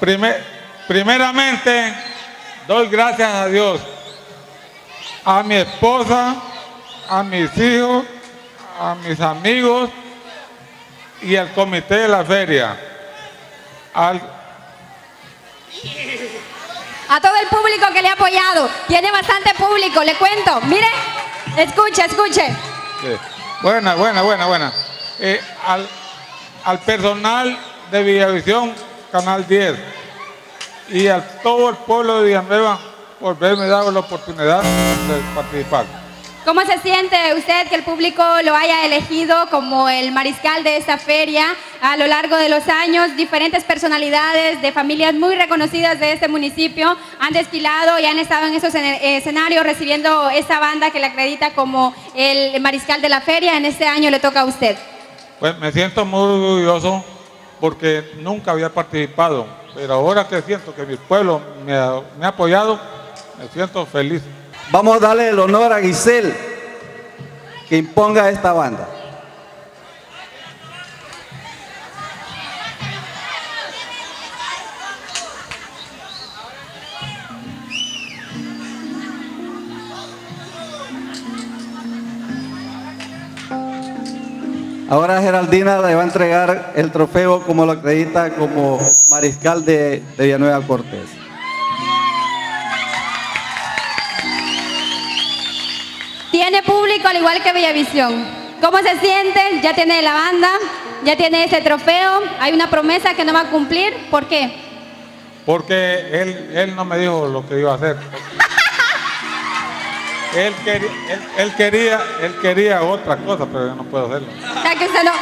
primer- primeramente, doy gracias a Dios, a mi esposa, a mis hijos, a mis amigos y al comité de la feria. Al- A todo el público que le ha apoyado. Tiene bastante público, le cuento. Mire, escuche, escuche. Sí. Buena, buena, buena, buena. Eh, al, al personal de Villavisión, Canal 10, y a todo el pueblo de Villanueva por haberme dado la oportunidad de participar. ¿Cómo se siente usted que el público lo haya elegido como el mariscal de esta feria? A lo largo de los años, diferentes personalidades de familias muy reconocidas de este municipio han desfilado y han estado en esos escen- escenarios recibiendo esta banda que le acredita como el mariscal de la feria. En este año le toca a usted. Pues me siento muy orgulloso porque nunca había participado, pero ahora que siento que mi pueblo me ha, apoyado, me siento feliz. Vamos a darle el honor a Giselle que imponga esta banda. Ahora Geraldina le va a entregar el trofeo como lo acredita como mariscal de, de Villanueva Cortés. Tiene público al igual que Villavisión. ¿Cómo se siente? Ya tiene la banda, ya tiene ese trofeo. Hay una promesa que no va a cumplir. ¿Por qué? Porque él, él no me dijo lo que iba a hacer. Él quería, él, él quería, él quería otra cosa, pero yo no puedo hacerlo. Que usted no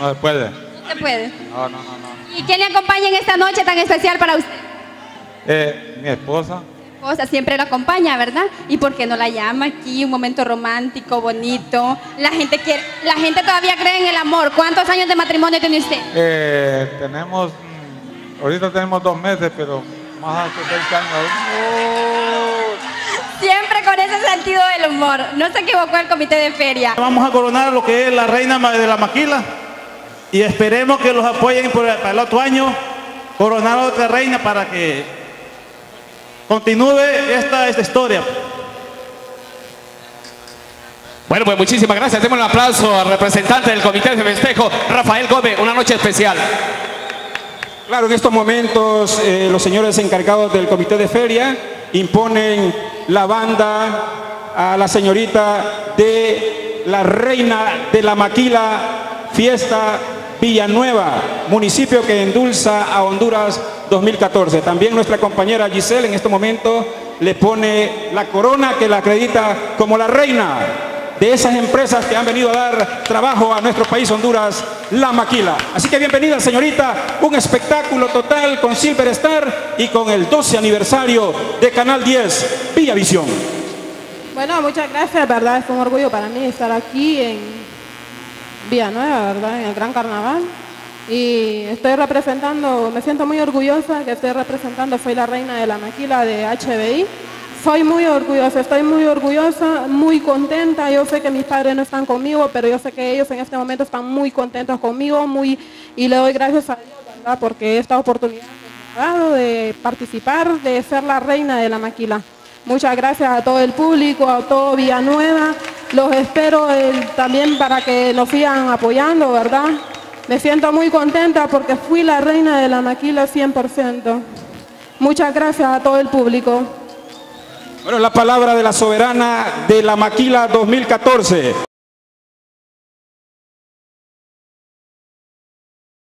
No se puede. se puede. No, no, no, no. ¿Y quién le acompaña en esta noche tan especial para usted? Eh, mi esposa, sea, siempre lo acompaña, ¿verdad? ¿Y por qué no la llama aquí? Un momento romántico, bonito. La gente quiere, la gente todavía cree en el amor. ¿Cuántos años de matrimonio tiene usted? eh, tenemos, mm, ahorita tenemos dos meses, pero más de 20 años. Siempre con ese sentido del humor. No se equivocó el comité de feria. Vamos a coronar lo que es la reina de la maquila y esperemos que los apoyen por el- para el otro año, coronar a otra reina para que continúe esta, esta historia. Bueno, pues muchísimas gracias. Demos un aplauso al representante del Comité de Festejo, Rafael Gómez. Una noche especial. Claro, en estos momentos eh, los señores encargados del comité de feria imponen la banda a la señorita de la reina de la maquila fiesta Villanueva, municipio que endulza a Honduras 2014. También nuestra compañera Giselle en este momento le pone la corona que la acredita como la reina de esas empresas que han venido a dar trabajo a nuestro país Honduras, La Maquila. Así que bienvenida señorita, un espectáculo total con Silver Star y con el 12 aniversario de Canal 10 Villavisión. Bueno, muchas gracias, verdad, es un orgullo para mí estar aquí en Villanueva, verdad, en el Gran Carnaval. Y estoy representando, me siento muy orgullosa que estoy representando, soy la reina de la maquila de HBI. Soy muy orgullosa, estoy muy orgullosa, muy contenta. Yo sé que mis padres no están conmigo, pero yo sé que ellos en este momento están muy contentos conmigo, muy y le doy gracias a Dios, ¿verdad? Porque esta oportunidad me ha dado de participar, de ser la reina de la maquila. Muchas gracias a todo el público, a todo Villanueva. Los espero eh, también para que nos sigan apoyando, ¿verdad? Me siento muy contenta porque fui la reina de la maquila 100%. Muchas gracias a todo el público. Bueno, la palabra de la soberana de la Maquila 2014.